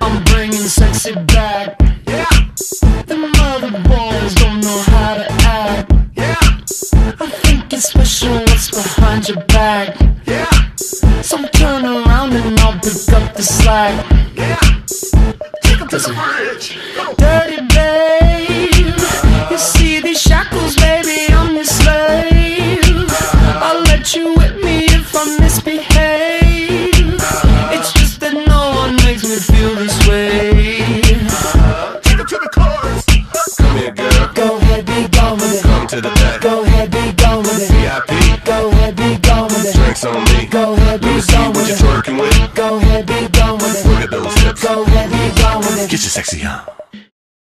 I'm bringing sexy back. Yeah, The mother boys don't know how to act. yeah, I think it's special what's behind your back. yeah, So turn around and I'll pick up the slack. yeah. Take to the bridge. Dirty babe, one feel this way. Take him to the chorus. Come here, girl. Go ahead, be gone with it. Come to the back. Go ahead, be gone with it. VIP. Go ahead, be gone with it. Drinks on me. Go ahead, Let be me see what with you're it. twerking with. Go ahead, be gone with Look it. at those hips. Go ahead, be gone with it. Get your sexy on.